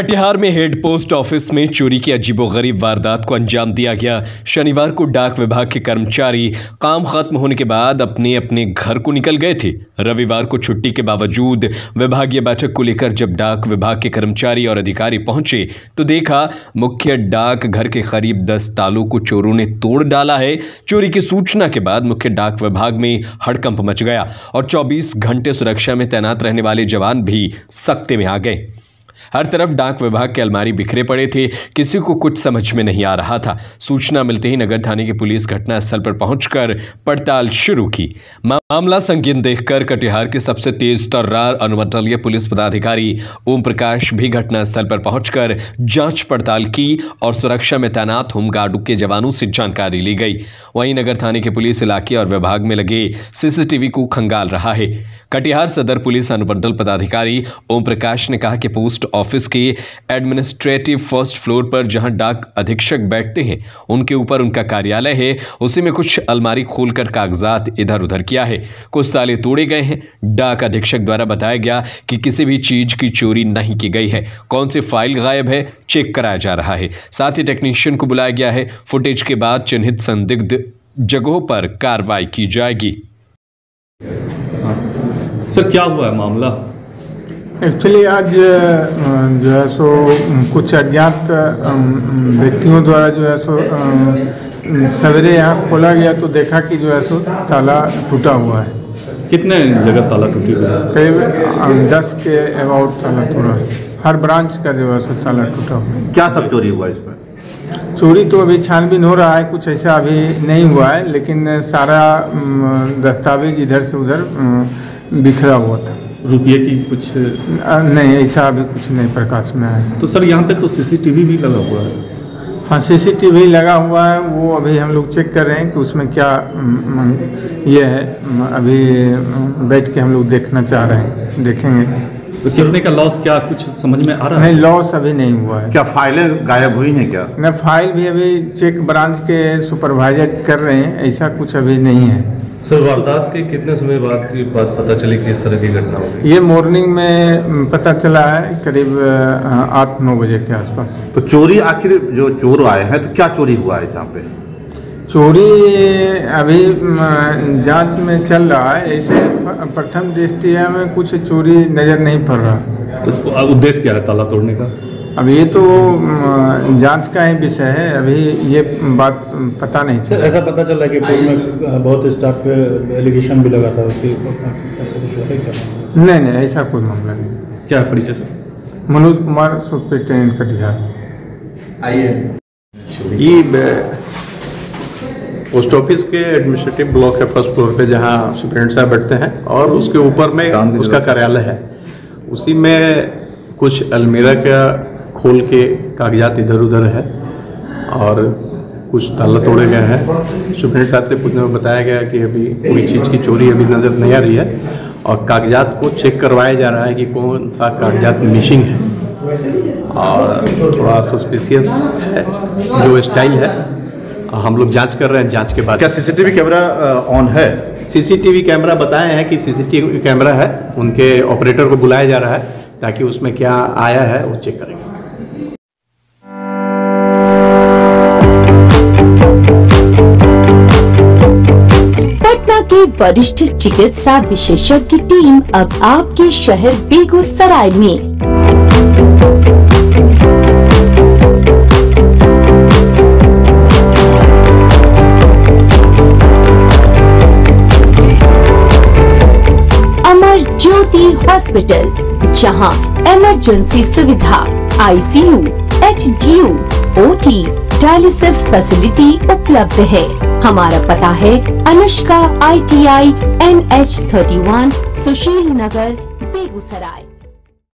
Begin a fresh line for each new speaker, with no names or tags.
कटिहार में head post office में चोरी की अजीबोगरीब वारदात को अंजाम दिया गया। शनिवार को डाक विभाग के कर्मचारी काम खत्म होने के बाद अपने अपने घर को निकल गए थे। रविवार को छुट्टी के बावजूद विभागीय बैठक को लेकर जब डाक विभाग के कर्मचारी और अधिकारी पहुँचे तो देखा मुख्य डाक घर के करीब दस तालों को चोरों ने तोड़ डाला है। चोरी की सूचना के बाद मुख्य डाक विभाग में हड़कंप मच गया और 24 घंटे सुरक्षा में तैनात रहने वाले जवान भी सख्ते में आ गए। हर तरफ़ डाक विभाग के अलमारी बिखरे पड़े थे। किसी को कुछ समझ में नहीं आ रहा था। सूचना मिलते ही नगर थाने की पुलिस घटनास्थल पर पहुंचकर पड़ताल शुरू की। मामला संगीन देखकर कटिहार के सबसे तेज तर्रार अनुमंडलीय पुलिस पदाधिकारी ओम प्रकाश भी घटनास्थल पर पहुंचकर जाँच पड़ताल की और सुरक्षा में तैनात होमगार्ड के जवानों से जानकारी ली गई। वहीं नगर थाने के पुलिस इलाके और विभाग में लगे सीसीटीवी को खंगाल रहा है। कटिहार सदर पुलिस अनुमंडल पदाधिकारी ओम प्रकाश ने कहा कि पोस्ट ऑफ़िस के एडमिनिस्ट्रेटिव फ़र्स्ट फ्लोर पर जहाँ डाक अधीक्षक बैठते हैं, उनके ऊपर उनका कार्यालय है। उसी में कुछ अलमारी खोलकर कागजात इधर उधर किया है। कुछ ताले तोड़े गए हैं। डाक अधीक्षक द्वारा बताया गया कि किसी भी चीज़ की चोरी नहीं की गई है। कौन सी फ़ाइल गायब है, चेक कराया जा रहा है। साथ ही टेक्नीशियन को बुलाया गया है। फुटेज के बाद चिन्हित संदिग्ध जगहों पर कार्रवाई की जाएगी।
सर, क्या हुआ है मामला?
एक्चुअली आज जो है सो कुछ अज्ञात व्यक्तियों द्वारा जो है सो सवेरे यहाँ खोला गया तो देखा कि जो है सो ताला टूटा हुआ है।
कितने जगह ताला टूटी हुआ है?
करीब दस के अबाउट ताला टूटा है। हर ब्रांच का जो है सो ताला टूटा हुआ है।
क्या सब चोरी हुआ इसमें
चोरी तो अभी छानबीन हो रहा है कुछ ऐसा अभी नहीं हुआ है लेकिन सारा दस्तावेज़ इधर से उधर बिखरा हुआ था।
रुपये की कुछ?
नहीं ऐसा अभी कुछ नहीं प्रकाश में आया।
तो सर यहाँ पे तो सीसीटीवी भी लगा हुआ है।
हाँ सीसीटीवी लगा हुआ है वो अभी हम लोग चेक कर रहे हैं कि उसमें क्या ये है अभी बैठ के हम लोग देखना चाह रहे हैं देखेंगे।
तो कितने का लॉस क्या कुछ समझ में आ रहा
है? नहीं लॉस अभी नहीं हुआ है।
क्या फाइलें गायब हुई हैं क्या?
नहीं फ़ाइल भी अभी चेक ब्रांच के सुपरवाइजर कर रहे हैं ऐसा कुछ अभी नहीं है।
सर वारदात के कितने समय बाद की बात पता चली कि इस तरह की घटना हुई
ये मॉर्निंग में पता चला है करीब आठ नौ बजे के आसपास।
तो चोरी आखिर जो चोर आए हैं तो क्या चोरी हुआ है यहाँ पे?
चोरी अभी जाँच में चल रहा है। ऐसे प्रथम दृष्टिया में कुछ चोरी नज़र नहीं पड़ रहा।
तो उद्देश्य क्या है ताला तोड़ने का?
अब ये तो जाँच का ही विषय है अभी ये बात पता नहीं
सर ऐसा पता चला कि पूर्व में बहुत स्टाफ पे एलिगेशन भी लगा था उसके ऐसा कुछ है क्या?
नहीं नहीं ऐसा कोई मामला नहीं।
क्या परिचय सर?
मनोज कुमार सुप्रिटेंडेंट कटिहार
आइए।
ये पोस्ट ऑफ़िस के एडमिनिस्ट्रेटिव ब्लॉक है फ़र्स्ट फ्लोर पे जहाँ सुप्रिटेंडेंट साहब बैठते हैं और उसके ऊपर में उसका कार्यालय है। उसी में कुछ अलमीरा का खोल के कागजात इधर उधर है और कुछ ताला तोड़े गए हैं। सुप्रीम साहब से पूछने में बताया गया कि अभी कोई चीज़ की चोरी अभी नज़र नहीं आ रही है और कागजात को चेक करवाया जा रहा है कि कौन सा कागजात मिसिंग है। और थोड़ा सस्पिशियस है जो स्टाइल है। हम लोग जाँच कर रहे हैं जाँच के बाद।
क्या सीसीटीवी कैमरा ऑन है?
सीसीटीवी कैमरा बताए हैं कि सीसीटीवी कैमरा है उनके ऑपरेटर को बुलाया जा रहा है ताकि उसमें क्या आया है वो चेक करेंगे।
के वरिष्ठ चिकित्सा विशेषज्ञ टीम अब आपके शहर बेगूसराय में। अमर ज्योति हॉस्पिटल जहाँ इमरजेंसी सुविधा ICU, HDU, OT, dialysis facility उपलब्ध है। हमारा पता है Anushka I T I N H thirty one Sushil Nagar Begusarai.